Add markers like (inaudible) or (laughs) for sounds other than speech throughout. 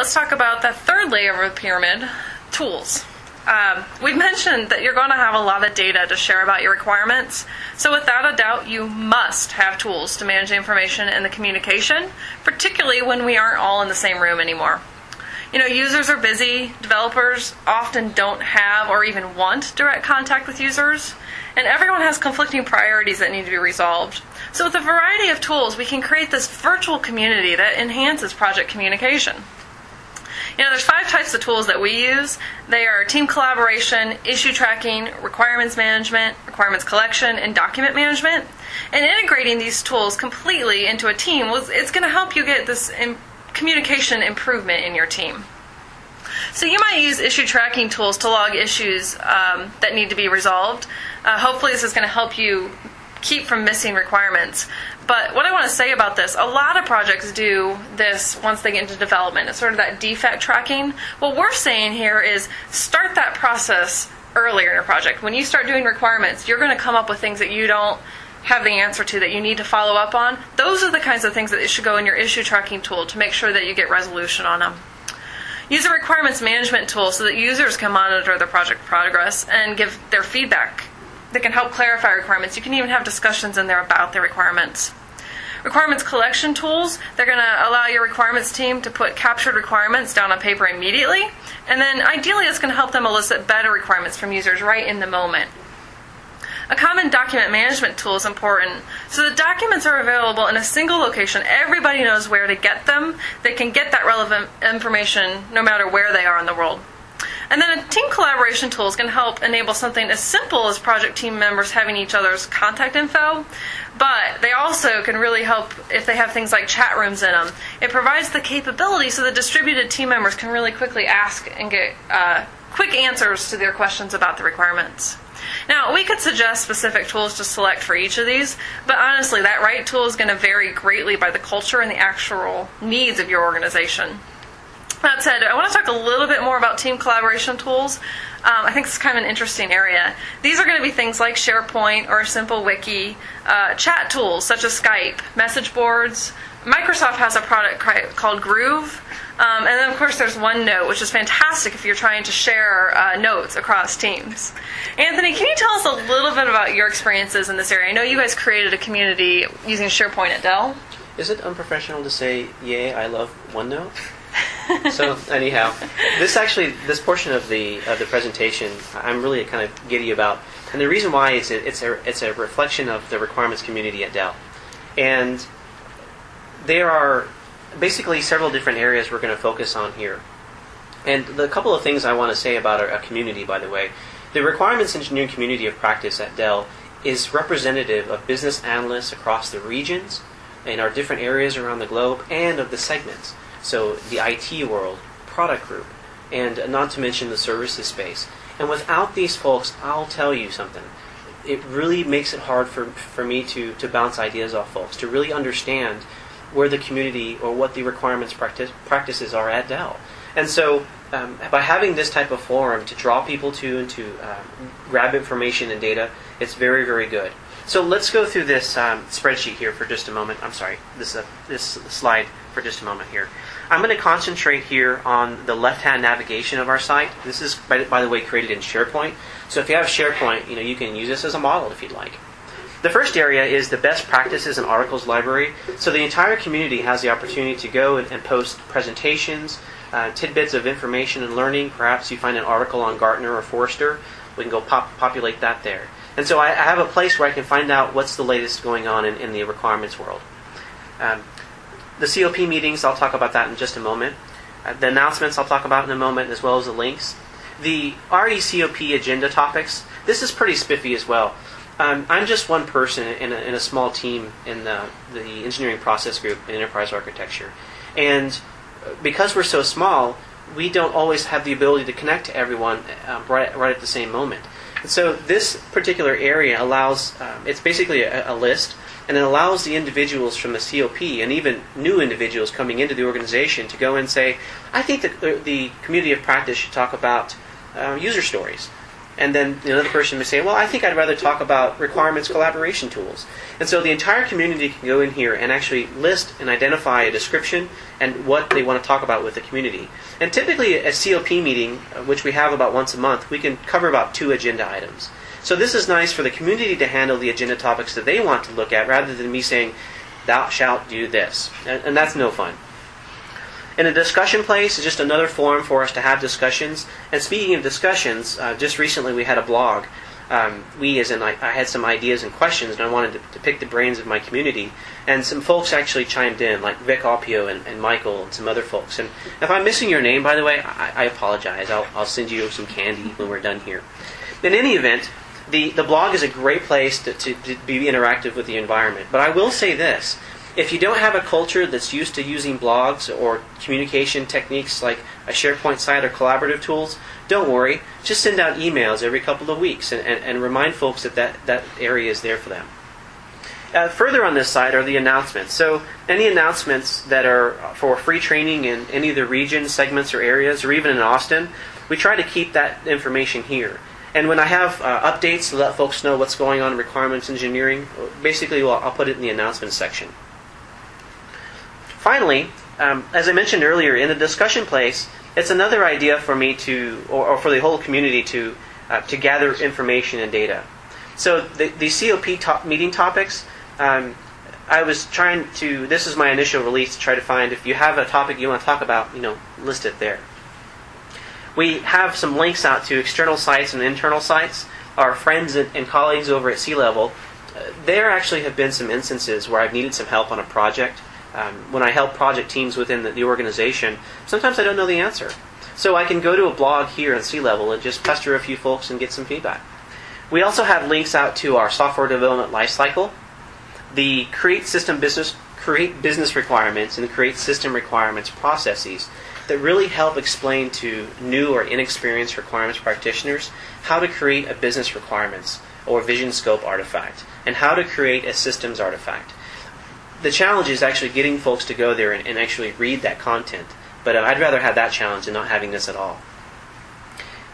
let's talk about the third layer of the pyramid tools. Um, we've mentioned that you're going to have a lot of data to share about your requirements, so without a doubt, you must have tools to manage the information and the communication, particularly when we aren't all in the same room anymore. You know, users are busy, developers often don't have or even want direct contact with users, and everyone has conflicting priorities that need to be resolved. So, with a variety of tools, we can create this virtual community that enhances project communication. You know, there's five types of tools that we use. They are team collaboration, issue tracking, requirements management, requirements collection, and document management. And integrating these tools completely into a team, it's going to help you get this communication improvement in your team. So you might use issue tracking tools to log issues um, that need to be resolved. Uh, hopefully, this is going to help you keep from missing requirements. But what I want to say about this, a lot of projects do this once they get into development. It's sort of that defect tracking. What we're saying here is start that process earlier in your project. When you start doing requirements, you're going to come up with things that you don't have the answer to that you need to follow up on. Those are the kinds of things that should go in your issue tracking tool to make sure that you get resolution on them. Use a requirements management tool so that users can monitor the project progress and give their feedback that can help clarify requirements. You can even have discussions in there about the requirements. Requirements collection tools, they're going to allow your requirements team to put captured requirements down on paper immediately. And then ideally, it's going to help them elicit better requirements from users right in the moment. A common document management tool is important. So the documents are available in a single location. Everybody knows where to get them. They can get that relevant information no matter where they are in the world. And then a team collaboration tool is going to help enable something as simple as project team members having each other's contact info, but they also can really help if they have things like chat rooms in them. It provides the capability so the distributed team members can really quickly ask and get uh, quick answers to their questions about the requirements. Now, we could suggest specific tools to select for each of these, but honestly, that right tool is going to vary greatly by the culture and the actual needs of your organization. That said, I want to talk a little bit more about team collaboration tools. Um, I think it's kind of an interesting area. These are going to be things like SharePoint or a simple wiki, uh, chat tools such as Skype, message boards. Microsoft has a product called Groove. Um, and then, of course, there's OneNote, which is fantastic if you're trying to share uh, notes across teams. Anthony, can you tell us a little bit about your experiences in this area? I know you guys created a community using SharePoint at Dell. Is it unprofessional to say, "Yay, I love OneNote"? (laughs) so anyhow, this actually this portion of the of the presentation I'm really kind of giddy about, and the reason why is it, it's a it's a reflection of the requirements community at Dell, and there are basically several different areas we're going to focus on here, and the couple of things I want to say about our community, by the way, the requirements engineering community of practice at Dell is representative of business analysts across the regions in our different areas around the globe and of the segments. So the IT world, product group, and not to mention the services space. And without these folks, I'll tell you something. It really makes it hard for, for me to, to bounce ideas off folks, to really understand where the community or what the requirements practice, practices are at Dell. And so, um, by having this type of forum to draw people to and to um, grab information and data, it's very, very good. So let's go through this um, spreadsheet here for just a moment. I'm sorry, this uh, this slide for just a moment here. I'm going to concentrate here on the left-hand navigation of our site. This is, by, by the way, created in SharePoint. So if you have SharePoint, you know you can use this as a model if you'd like. The first area is the best practices and articles library. So the entire community has the opportunity to go and, and post presentations, uh, tidbits of information and learning. Perhaps you find an article on Gartner or Forrester. We can go pop, populate that there. And so I, I, have a place where I can find out what's the latest going on in, in the requirements world. Um, the COP meetings, I'll talk about that in just a moment. Uh, the announcements, I'll talk about in a moment, as well as the links. The RECOP agenda topics, this is pretty spiffy as well. Um, I'm just one person in a, in a small team in the, the engineering process group in enterprise architecture. And because we're so small, we don't always have the ability to connect to everyone uh, right, right at the same moment. So this particular area allows, um, it's basically a, a, list, and it allows the individuals from the COP and even new individuals coming into the organization to go and say, I think that the, community of practice should talk about uh, user stories. And then another person may say, well, I think I'd rather talk about requirements collaboration tools. And so the entire community can go in here and actually list and identify a description and what they want to talk about with the community. And typically, a COP meeting, uh, which we have about once a month, we can cover about two agenda items. So this is nice for the community to handle the agenda topics that they want to look at rather than me saying, thou shalt do this. And, and that's no fun. And a discussion place is just another forum for us to have discussions. And speaking of discussions, uh, just recently we had a blog. Um, we, as in, I, I, had some ideas and questions, and I wanted to, to, pick the brains of my community. And some folks actually chimed in, like Vic Opio and, and, Michael and some other folks. And if I'm missing your name, by the way, I, I apologize. I'll, I'll send you some candy when we're done here. In any event, the, the blog is a great place to, to, to be interactive with the environment. But I will say this if you don't have a culture that's used to using blogs or communication techniques like a SharePoint site or collaborative tools, don't worry. Just send out emails every couple of weeks and, and, and remind folks that, that that area is there for them. Uh, further on this side are the announcements. So, any announcements that are for free training in any of the regions, segments, or areas, or even in Austin, we try to keep that information here. And when I have uh, updates to let folks know what's going on in requirements engineering, basically well, I'll put it in the announcements section. Finally, um, as I mentioned earlier, in the discussion place, it's another idea for me to, or, or for the whole community to, uh, to gather information and data. So the, the COP top meeting topics, um, I was trying to, this is my initial release to try to find if you have a topic you want to talk about, you know, list it there. We have some links out to external sites and internal sites. Our friends and, and colleagues over at Seilevel, uh, there actually have been some instances where I've needed some help on a project um, when I help project teams within the, the, organization, sometimes I don't know the answer. So I can go to a blog here at Seilevel and just pester a few folks and get some feedback. We also have links out to our software development lifecycle, the create system business create business requirements and create system requirements processes that really help explain to new or inexperienced requirements practitioners how to create a business requirements or vision scope artifact and how to create a systems artifact the challenge is actually getting folks to go there and, and actually read that content. But uh, I'd rather have that challenge than not having this at all.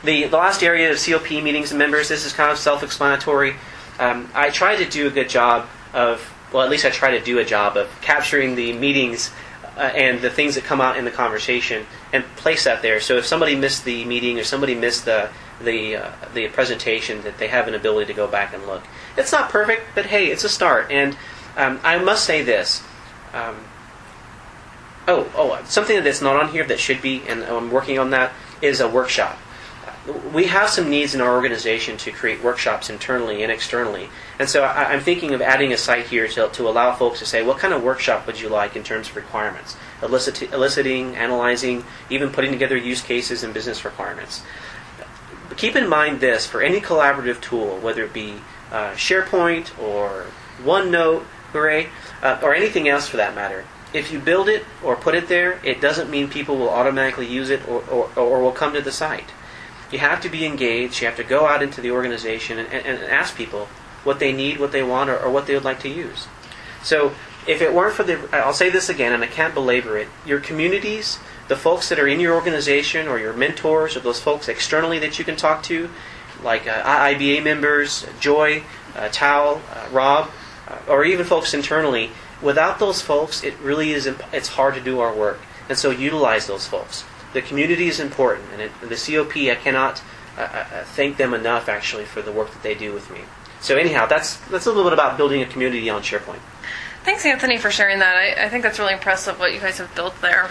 The, the last area of COP meetings and members, this is kind of self explanatory. Um, I try to do a good job of, well, at least I try to do a job of capturing the meetings uh, and the things that come out in the conversation and place that there. So if somebody missed the meeting or somebody missed the the uh, the presentation, that they have an ability to go back and look. It's not perfect, but hey, it's a start. And um, I must say this. Um, oh, oh, something that's not on here that should be, and I'm working on that, is a workshop. We have some needs in our organization to create workshops internally and externally. And so I, am thinking of adding a site here to, to allow folks to say, what kind of workshop would you like in terms of requirements? Elicit, eliciting, analyzing, even putting together use cases and business requirements. Keep in mind this for any collaborative tool, whether it be uh, SharePoint or OneNote Hooray, uh, or anything else for that matter. If you build it or put it there, it doesn't mean people will automatically use it or, or, or will come to the site. You have to be engaged. You have to go out into the organization and, and, and ask people what they need, what they want, or, or what they would like to use. So, if it weren't for the, I'll say this again, and I can't belabor it, your communities, the folks that are in your organization, or your mentors, or those folks externally that you can talk to, like uh, IIBA members, Joy, uh, Tal, uh, Rob, or even folks internally, without those folks, it really is imp- it's hard to do our work. And so utilize those folks. The community is important, and it, the COP I cannot uh, uh, uh, thank them enough actually for the work that they do with me. So anyhow, that's that's a little bit about building a community on SharePoint. Thanks, Anthony, for sharing that. I, I think that's really impressive what you guys have built there.